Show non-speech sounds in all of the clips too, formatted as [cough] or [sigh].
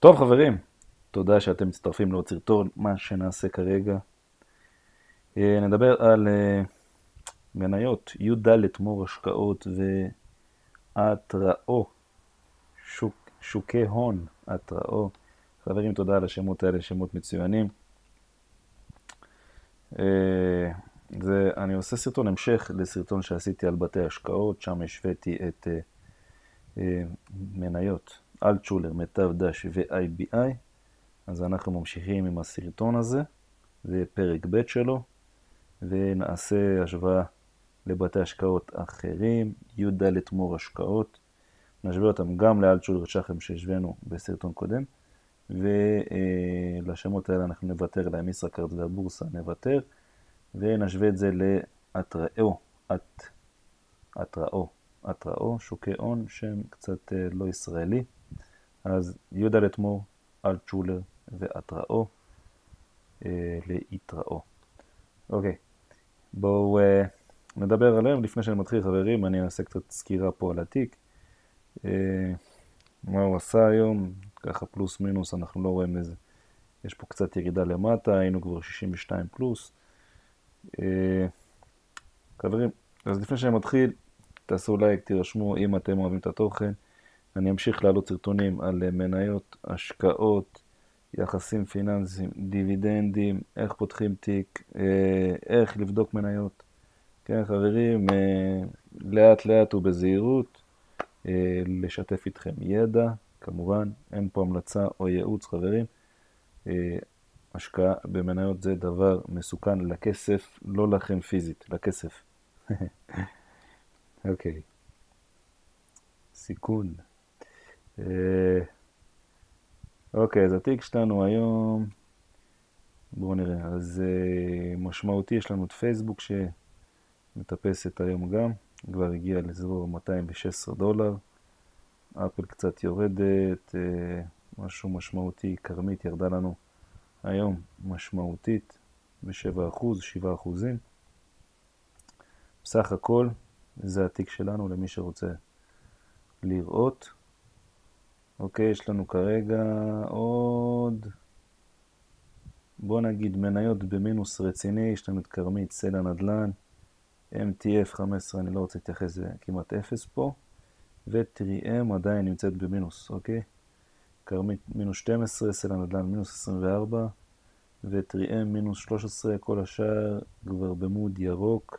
טוב חברים, תודה שאתם מצטרפים לעוד סרטון, מה שנעשה כרגע. אה, נדבר על אה, מניות י"ד מור השקעות והתראו, שוק, שוקי הון, התראו. חברים, תודה על השמות האלה, שמות מצוינים. אה, זה, אני עושה סרטון המשך לסרטון שעשיתי על בתי השקעות, שם השוויתי את מניות אלטשולר, מיטב דש ו-IBI. אז אנחנו ממשיכים עם הסרטון הזה, זה פרק ב' שלו, ונעשה השוואה לבתי השקעות אחרים, י"ד מור השקעות. נשווה אותם גם לאלטשולר שחם שהשווינו בסרטון קודם, ולשמות האלה אנחנו נוותר להם, ישראכרט והבורסה נוותר, ונשווה את זה להתראו, התראו, התראו, שוקי הון, שם קצת אה, לא ישראלי. אז יהודה לתמור, אלטשולר והתראו אה, להתראו. אוקיי, בואו אה, נדבר עליהם. לפני שאני מתחיל חברים, אני אעשה קצת סקירה פה על התיק. אה, מה הוא עשה היום, ככה פלוס מינוס, אנחנו לא רואים איזה. יש פה קצת ירידה למטה, היינו כבר 62 פלוס. אה, חברים, אז לפני שאני מתחיל, תעשו לייק, תירשמו אם אתם אוהבים את התוכן. אני אמשיך להעלות סרטונים על אה, מניות, השקעות, יחסים פיננסיים, דיבידנדים, איך פותחים תיק, אה, איך לבדוק מניות. כן, חברים, אה, לאט לאט ובזהירות, לשתף איתכם ידע, כמובן, אין פה המלצה או ייעוץ, חברים. השקעה במניות זה דבר מסוכן לכסף, לא לכם פיזית, לכסף. [laughs] אוקיי. okay. סיכון. אה, אוקיי, אז התיק שלנו היום, בואו נראה, אז אה, משמעותי, יש לנו את פייסבוק שמטפסת היום גם, כבר הגיע לאזור 216 דולר, אפל קצת יורדת, אה, משהו משמעותי, כרמית ירדה לנו היום משמעותית ב-7%, 7 אחוזים. בסך הכל זה התיק שלנו למי שרוצה לראות. אוקיי, יש לנו כרגע עוד, בוא נגיד מניות במינוס רציני, יש לנו את כרמית, סלע נדל"ן, MTF 15, אני לא רוצה להתייחס, זה כמעט אפס פה, ו-3M עדיין נמצאת במינוס, אוקיי? כרמית מינוס 12, סלע נדל"ן מינוס 24, ו-3M מינוס 13, כל השאר כבר במוד ירוק,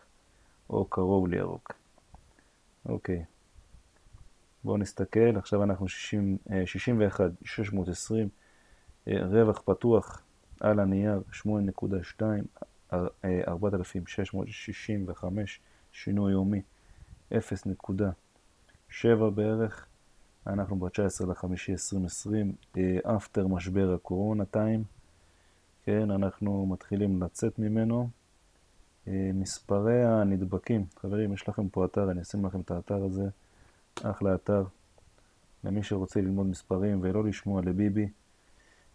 או קרוב לירוק. אוקיי. בואו נסתכל, עכשיו אנחנו 60, 61, 620, רווח פתוח על הנייר 8.2, 4,665, שינוי יומי 0.7 בערך, אנחנו ב-19 לחמישי 2020, אפטר משבר הקורונה טיים, כן, אנחנו מתחילים לצאת ממנו. מספרי הנדבקים, חברים, יש לכם פה אתר, אני אשים לכם את האתר הזה. אחלה אתר למי שרוצה ללמוד מספרים ולא לשמוע לביבי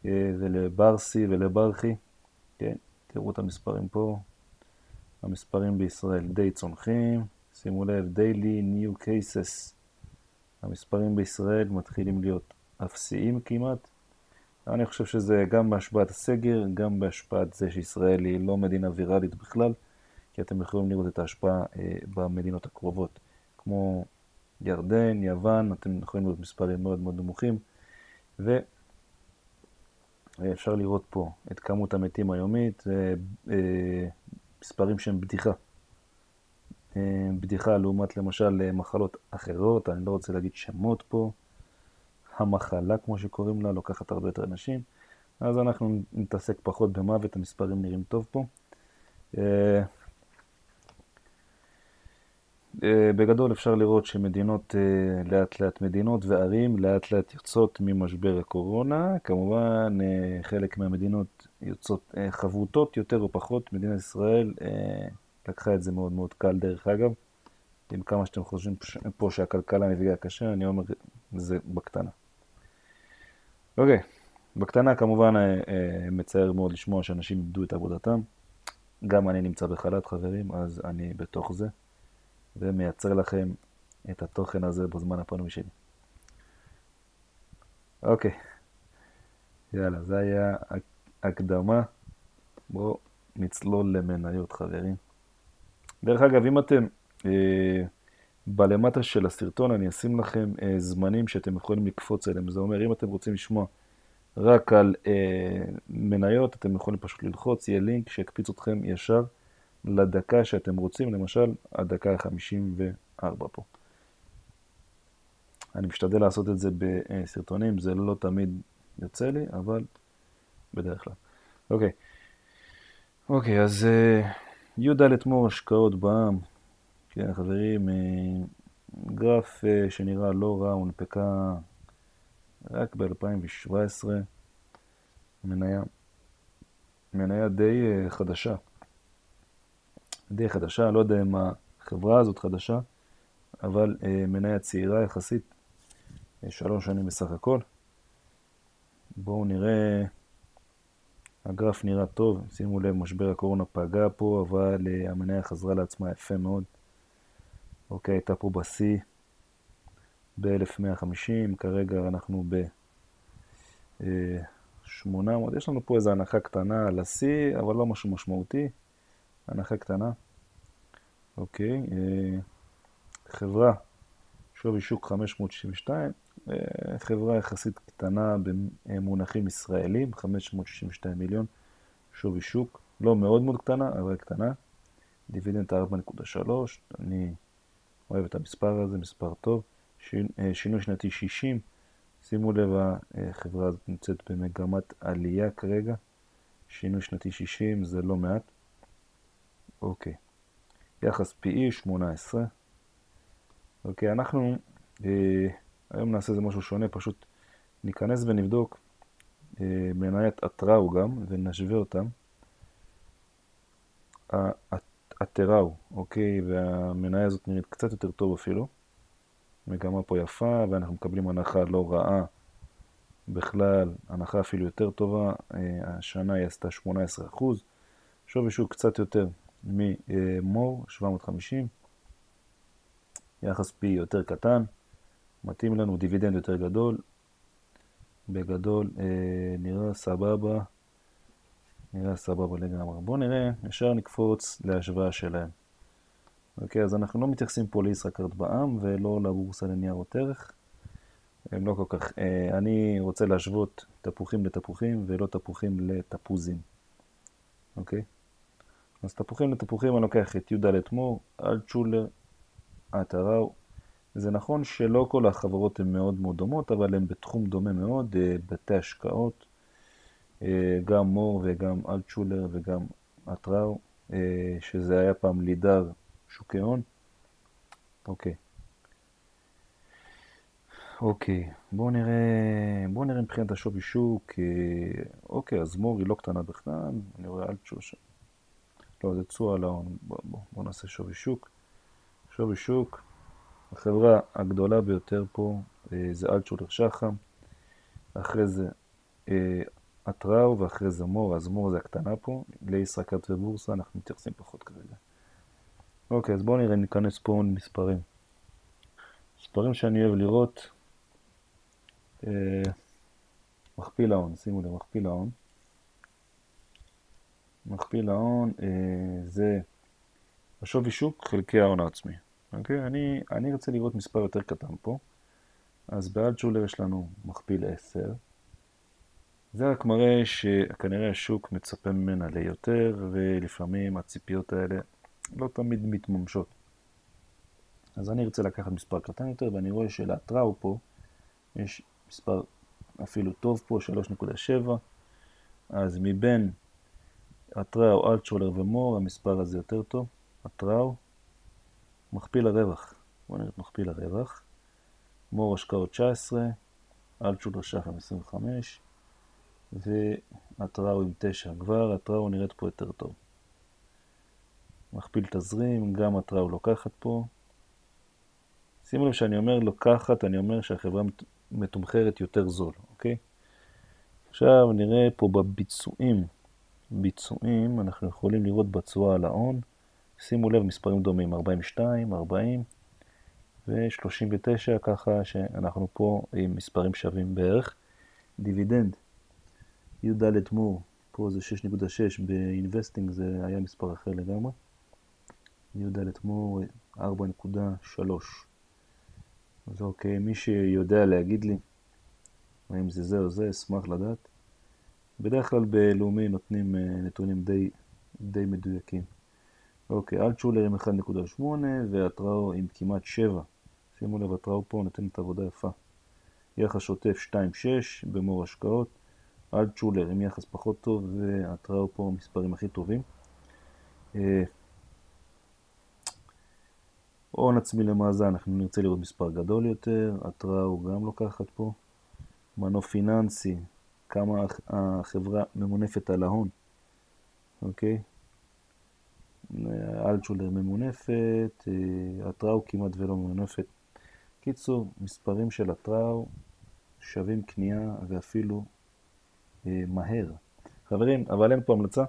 אה, ולברסי ולברכי. כן, תראו את המספרים פה. המספרים בישראל די צונחים. שימו לב, Daily New Cases. המספרים בישראל מתחילים להיות אפסיים כמעט. אני חושב שזה גם בהשפעת הסגר, גם בהשפעת זה שישראל היא לא מדינה ויראלית בכלל, כי אתם יכולים לראות את ההשפעה אה, במדינות הקרובות, כמו ירדן, יוון, אתם יכולים לראות מספרים מאוד מאוד נמוכים, ואפשר לראות פה את כמות המתים היומית, אה, מספרים שהם בדיחה. אה, בדיחה לעומת למשל מחלות אחרות, אני לא רוצה להגיד שמות פה, המחלה כמו שקוראים לה, לוקחת הרבה יותר אנשים, אז אנחנו נתעסק פחות במוות, המספרים נראים טוב פה. אה, בגדול אפשר לראות שמדינות, אה, לאט לאט מדינות וערים לאט לאט יוצאות ממשבר הקורונה. כמובן, אה, חלק מהמדינות יוצאות חבוטות יותר או פחות. מדינת ישראל לקחה את זה מאוד מאוד קל דרך אגב. עם כמה שאתם חושבים פה שהכלכלה נפגעה קשה, אני אומר, זה בקטנה. אוקיי, בקטנה כמובן מצער מאוד לשמוע שאנשים איבדו את עבודתם. גם אני נמצא בחל"ת חברים, אז אני בתוך זה. ומייצר לכם את התוכן הזה בזמן הפנוי שלי. אוקיי, יאללה, זה היה הקדמה. בואו נצלול למניות, חברים. דרך אגב, אם אתם אה, בלמטה של הסרטון, אני אשים לכם אה, זמנים שאתם יכולים לקפוץ אליהם. זה אומר, אם אתם רוצים לשמוע רק על אה, מניות, אתם יכולים פשוט ללחוץ, יהיה לינק שיקפיץ אתכם ישר לדקה שאתם רוצים, למשל, הדקה ה-54 פה. אני משתדל לעשות את זה בסרטונים, זה לא תמיד יוצא לי, אבל בדרך כלל. אוקיי, אוקיי, אז אה, י"ד מור השקעות בעם, כן, חברים, אה, גרף אה, שנראה לא רע, הונפקה רק ב-2017, מניה, מניה די חדשה. די חדשה, לא יודע אם החברה הזאת חדשה, אבל מניה צעירה יחסית, שלוש שנים בסך הכל. בואו נראה, הגרף נראה טוב, שימו לב, משבר הקורונה פגע פה, אבל uh, המניה חזרה לעצמה יפה מאוד. אוקיי, הייתה פה בשיא ב-1150, כרגע אנחנו ב-800, uh, יש לנו פה איזו הנחה קטנה על השיא, אבל לא משהו משמעותי, הנחה קטנה. אוקיי, uh, חברה, שווי שוק 562, חברה יחסית קטנה במונחים ישראלים, 562 מיליון שווי שוק, לא מאוד מאוד קטנה, אבל קטנה. דיבידנד 4.3, אני אוהב את המספר הזה, מספר טוב. שינוי שנתי 60, שימו לב, החברה הזאת נמצאת במגמת עלייה כרגע. שינוי שנתי 60 זה לא מעט. אוקיי. יחס PE 18. אוקיי, אנחנו... אה, היום נעשה איזה משהו שונה, פשוט ניכנס ונבדוק אה, מניית אטראו גם, ונשווה אותם. הטראו, אוקיי, והמניה הזאת נראית קצת יותר טוב אפילו. מגמה פה יפה, ואנחנו מקבלים הנחה לא רעה בכלל, הנחה אפילו יותר טובה. אה, השנה היא עשתה 18%, שווי שוק קצת יותר ממור, 750. יחס פי יותר קטן. מתאים לנו דיבידנד יותר גדול. בגדול אה, נראה סבבה, נראה סבבה לגמרי. בואו נראה, ישר נקפוץ להשוואה שלהם. אוקיי, אז אנחנו לא מתייחסים פה לישראכרט בע"מ ולא לבורסה לניירות ערך. הם לא כל כך, אה, אני רוצה להשוות תפוחים לתפוחים ולא תפוחים לתפוזים. אוקיי? אז תפוחים לתפוחים אני לוקח את י"ד מור, אלטשולר, עטראו, זה נכון שלא כל החברות הן מאוד מאוד דומות, אבל הן בתחום דומה מאוד, אה, בתי השקעות, אה, גם מור וגם אלטשולר וגם אטראו, אה, שזה היה פעם לידר שוקי הון. אוקיי. אוקיי, בואו נראה, בואו נראה מבחינת השווי שוק, אוקיי, אז מור היא לא קטנה בכלל, אני רואה אלטשולר שם. לא, זה תשואה על ההון, בואו בוא, בוא נעשה שווי שוק. שווי שוק, החברה הגדולה ביותר פה אה, זה אלטשולר שחם, אחרי זה אטראו אה, ואחרי זה מור, אז מור זה הקטנה פה, לישראכרט ובורסה אנחנו מתייחסים פחות כרגע. אוקיי, אז בואו נראה, ניכנס פה מספרים. מספרים שאני אוהב לראות, אה, מכפיל ההון, שימו לב, מכפיל ההון. מכפיל ההון זה השווי שוק חלקי ההון העצמי. אוקיי? אני, אני רוצה לראות מספר יותר קטן פה. אז באלטשולר יש לנו מכפיל 10. זה רק מראה שכנראה השוק מצפה ממנה ליותר, ולפעמים הציפיות האלה לא תמיד מתממשות. אז אני ארצה לקחת מספר קטן יותר, ואני רואה שלהתראו פה יש מספר אפילו טוב פה, 3.7. אז מבין התראו, אלטשולר ומור, המספר הזה יותר טוב. התראו, מכפיל הרווח, בואו נראה את מכפיל הרווח. מור השקעות 19, אלטשולר שחם 25, והטראו עם 9. כבר הטראו נראית פה יותר טוב. מכפיל תזרים, גם הטראו לוקחת פה. שימו לב שאני אומר לוקחת, אני אומר שהחברה מתומחרת יותר זול, אוקיי? עכשיו נראה פה בביצועים. ביצועים, אנחנו יכולים לראות בתשואה על ההון. שימו לב, מספרים דומים, 42, 40 ו-39, ככה שאנחנו פה עם מספרים שווים בערך. דיבידנד, י"ד מור, פה זה 6.6, באינבסטינג זה היה מספר אחר לגמרי. י"ד מור 4.3. אז אוקיי, מי שיודע להגיד לי האם זה זה או זה, אשמח לדעת. בדרך כלל בלאומי נותנים אה, נתונים די, די מדויקים. אוקיי, אלטשולר עם 1.8 והטראו עם כמעט 7. שימו לב, הטראו פה נותנת עבודה יפה. יחס שוטף 2.6 במור השקעות. אלטשולר עם יחס פחות טוב והטראו פה המספרים הכי טובים. אה, הון עצמי למאזן, אנחנו נרצה לראות מספר גדול יותר, הטראו גם לוקחת פה. מנוף פיננסי, כמה החברה ממונפת על ההון, אוקיי? אלטשולר ממונפת, אה, הטראו כמעט ולא ממונפת. קיצור, מספרים של הטראו שווים קנייה ואפילו אה, מהר. חברים, אבל אין פה המלצה.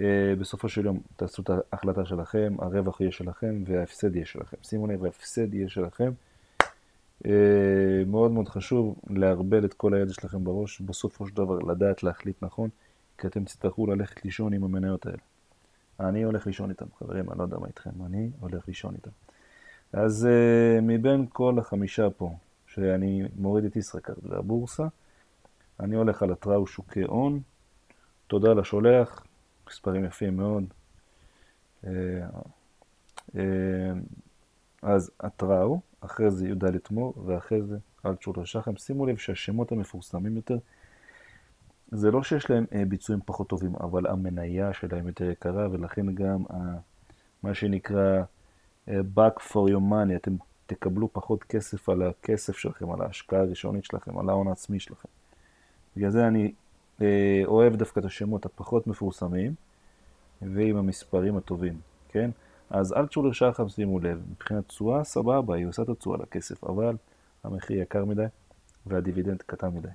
אה, בסופו של יום תעשו את ההחלטה שלכם, הרווח יהיה שלכם וההפסד יהיה שלכם. שימו לב, ההפסד יהיה שלכם. אה, מאוד מאוד חשוב לערבל את כל הידע שלכם בראש, בסופו של דבר לדעת להחליט נכון, כי אתם תצטרכו ללכת לישון עם המניות האלה. אני הולך לישון איתם, חברים, אני לא יודע מה איתכם, אני הולך לישון איתם. אז uh, מבין כל החמישה פה, שאני מוריד את ישראכרט והבורסה, אני הולך על התראו שוקי הון, תודה לשולח, מספרים יפים מאוד. Uh, אז התראו, אחרי זה י"ד מור, ואחרי זה אלטשולר שחם. שימו לב שהשמות המפורסמים יותר, זה לא שיש להם אה, ביצועים פחות טובים, אבל המניה שלהם יותר יקרה, ולכן גם ה, מה שנקרא אה, back for your money, אתם תקבלו פחות כסף על הכסף שלכם, על ההשקעה הראשונית שלכם, על ההון העצמי שלכם. בגלל זה אני אה, אוהב דווקא את השמות הפחות מפורסמים, ועם המספרים הטובים, כן? אז אלטשולר שחם, שימו לב, מבחינת תשואה, סבבה, היא עושה את התשואה לכסף, אבל המחיר יקר מדי והדיבידנד קטן מדי.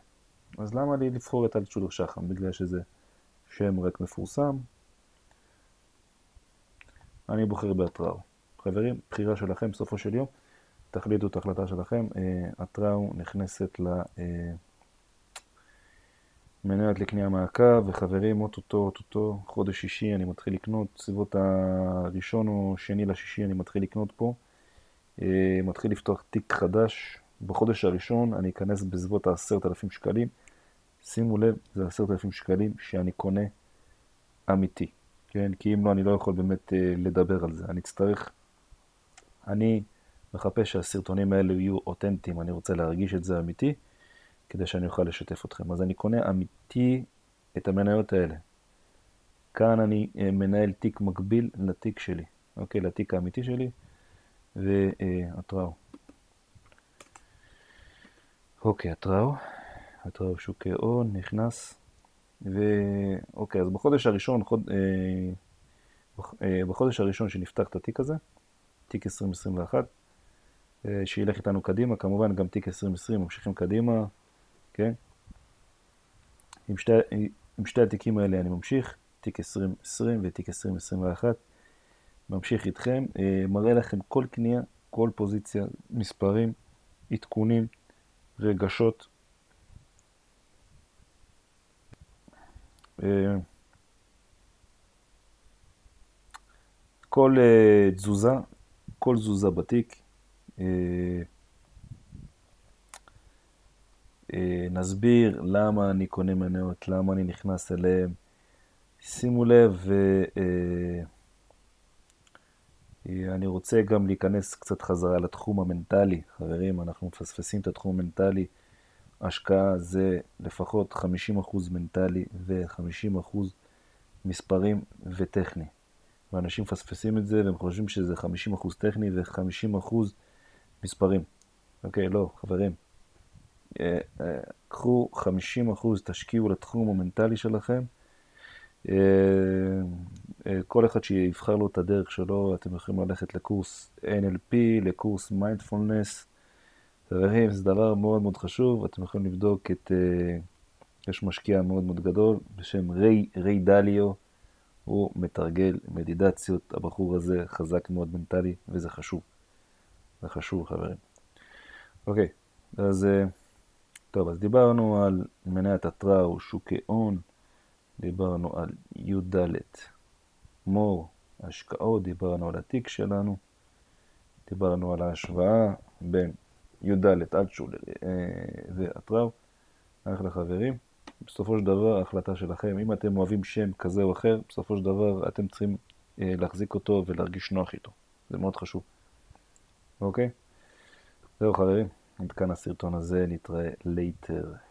אז למה לי לבחור את אלטשולר שחם? בגלל שזה שם רק מפורסם. אני בוחר בהתראו. חברים, בחירה שלכם, בסופו של יום, תחליטו את ההחלטה שלכם. התראו אה, נכנסת ל... מניות לקנייה מעקב, וחברים, אוטוטו, אוטוטו, חודש שישי אני מתחיל לקנות, סביבות הראשון או שני לשישי אני מתחיל לקנות פה. אה, מתחיל לפתוח תיק חדש. בחודש הראשון אני אכנס בסביבות ה-10,000 שקלים. שימו לב, זה 10,000 שקלים שאני קונה אמיתי, כן? כי אם לא, אני לא יכול באמת אה, לדבר על זה. אני אצטרך... אני מחפש שהסרטונים האלה יהיו אותנטיים, אני רוצה להרגיש את זה אמיתי. כדי שאני אוכל לשתף אתכם. אז אני קונה אמיתי את המניות האלה. כאן אני אה, מנהל תיק מקביל לתיק שלי, אוקיי? לתיק האמיתי שלי, והתראו. אוקיי, התראו, התראו שוק הון, נכנס, ואוקיי, אז בחודש הראשון, חוד... אה, אה, בחודש הראשון שנפתח את התיק הזה, תיק 2021, שילך איתנו קדימה, כמובן גם תיק 2020 ממשיכים קדימה, כן? עם שתי, עם שתי התיקים האלה אני ממשיך, תיק 2020 ותיק 2021, ממשיך איתכם, אה, מראה לכם כל קנייה, כל פוזיציה, מספרים, עדכונים, רגשות. אה, כל אה, תזוזה, כל תזוזה בתיק, נסביר למה אני קונה מניות, למה אני נכנס אליהם. שימו לב, אה, אה, אני רוצה גם להיכנס קצת חזרה לתחום המנטלי. חברים, אנחנו מפספסים את התחום המנטלי. השקעה זה לפחות 50% מנטלי ו-50% מספרים וטכני. ואנשים מפספסים את זה והם חושבים שזה 50% טכני ו-50% מספרים. אוקיי, לא, חברים. אה, אה, קחו 50%, תשקיעו לתחום המנטלי שלכם. אה, כל אחד שיבחר לו את הדרך שלו, אתם יכולים ללכת לקורס NLP, לקורס מיינדפולנס. חברים, זה דבר מאוד מאוד חשוב, אתם יכולים לבדוק את... יש משקיע מאוד מאוד גדול בשם ריי, ריי דליו, הוא מתרגל מדידציות, הבחור הזה חזק מאוד מנטלי, וזה חשוב. זה חשוב, חברים. אוקיי, אז... טוב, אז דיברנו על מניית התראו, שוקי הון, דיברנו על י"ד מור, השקעות, דיברנו על התיק שלנו, דיברנו על ההשוואה בין י"ד אלטשולר אה, והתראו. אחלה חברים. בסופו של דבר, ההחלטה שלכם, אם אתם אוהבים שם כזה או אחר, בסופו של דבר אתם צריכים אה, להחזיק אותו ולהרגיש נוח איתו. זה מאוד חשוב. אוקיי? זהו חברים, עד כאן הסרטון הזה, נתראה later.